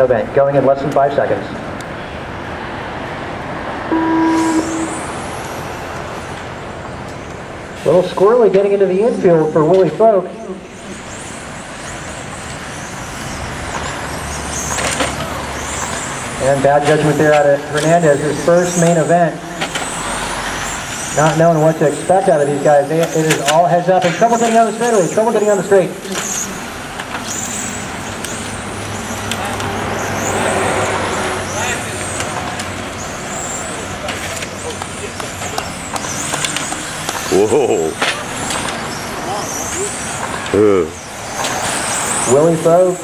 event, going in less than five seconds. Little squirrely getting into the infield for Willie Folk. And bad judgment there out of Hernandez, his first main event. Not knowing what to expect out of these guys. They, it is all heads up and trouble getting on the straightaway, trouble getting on the straight. Whoa. Uh, Willie Folk,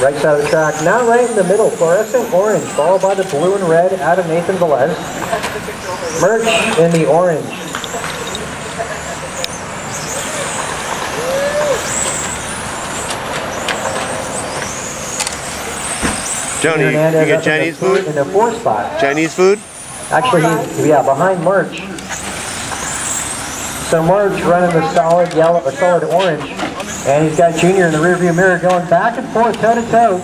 right side of the track. Now right in the middle, fluorescent orange, followed by the blue and red out of Nathan Velez. Merch in the orange. Johnny, you get up in the Chinese food? In the four spot. Chinese food? Actually, he's, yeah, behind Merch. So Merch running the solid yellow, a solid orange, and he's got Junior in the rearview mirror going back and forth, toe to toe.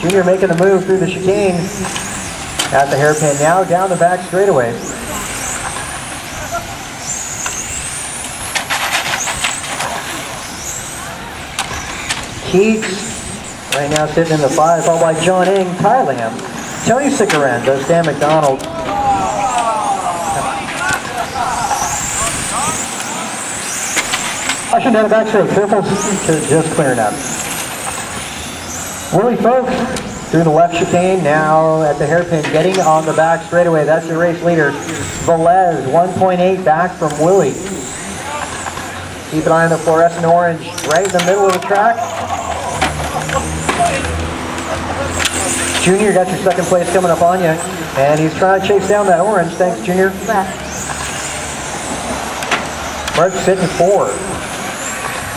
Junior making the move through the chicane at the hairpin. Now down the back straightaway. Keats right now sitting in the five, followed by John Ty Lamb, Tony Sickerand, Dan McDonald, Caution down the back straight. Careful to just clearing up. Willie Folk through the left chicane. Now at the hairpin, getting on the back straightaway. That's the race leader. Velez, 1.8 back from Willie. Keep an eye on the fluorescent orange right in the middle of the track. Junior got your second place coming up on you. And he's trying to chase down that orange. Thanks, Junior. Mark sitting four.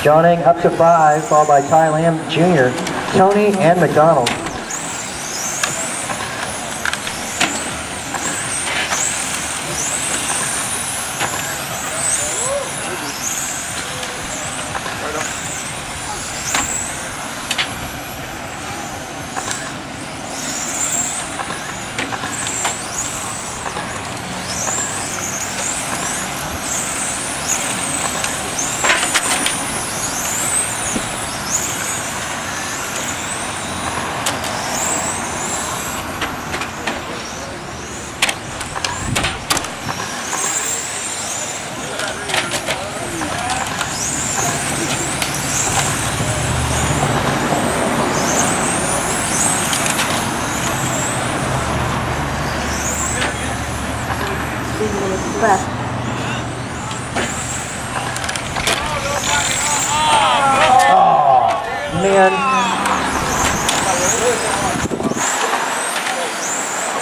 John up to five, followed by Ty Lamb Jr., Tony, and McDonald. Left. Man.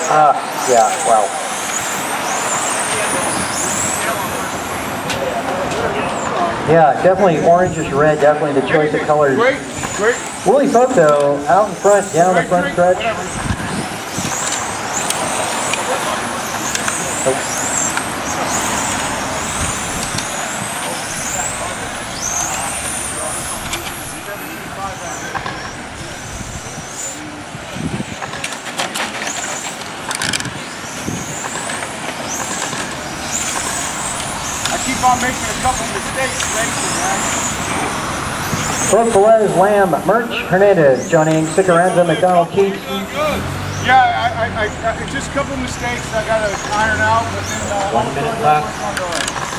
Ah, yeah, wow. Yeah, definitely orange is red, definitely the choice of colors. Great, great. Willie Folk, though, out in front, down the front stretch. I on making a couple mistakes racing, man. Folk, Velez, Lamb, Merch, Hernandez, John Ing, Sicaranza, McDonald, Keats. Yeah, I, I, I, just a couple mistakes I got to iron out, but then uh, One minute left. on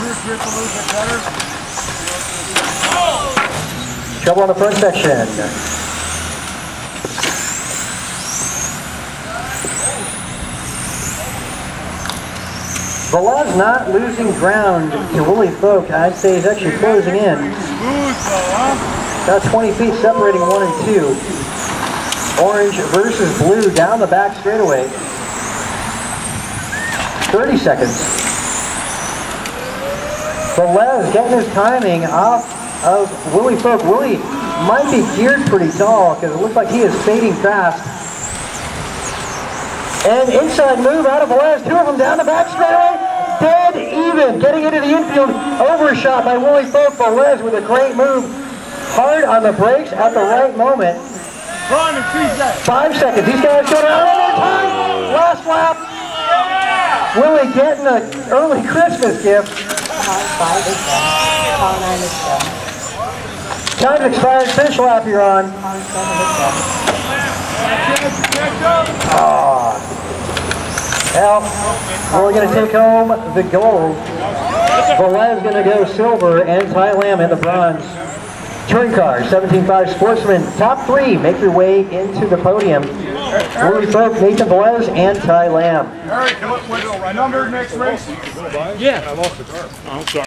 rear grip a little bit better. Trouble on the front section. Velez not losing ground to Willie Folk. I'd say he's actually closing in. About 20 feet separating one and two. Orange versus blue down the back straightaway. 30 seconds. Velez getting his timing off of Willie Folk. Willie might be geared pretty tall because it looks like he is fading fast. And inside move out of Velez. Two of them down the back straightaway. Dead even. Getting into the infield. Overshot by Willie. Velez with a great move. Hard on the brakes at the right moment. Five seconds. These guys going out on their time. Last lap. Willie getting an early Christmas gift. Five is done. Call nine is done. Time expired. Finish lap you're on. Call seven is done. Catch up. Well, we're going to take home the gold. Velez going to go silver and Ty Lamb in the bronze. Touring car, 17.5 Sportsman, top three, make your way into the podium. Willie Folk, Nathan Velez, and Ty Lamb. Eric, what, what number next race? Yeah. I lost the car. Oh, I'm sorry.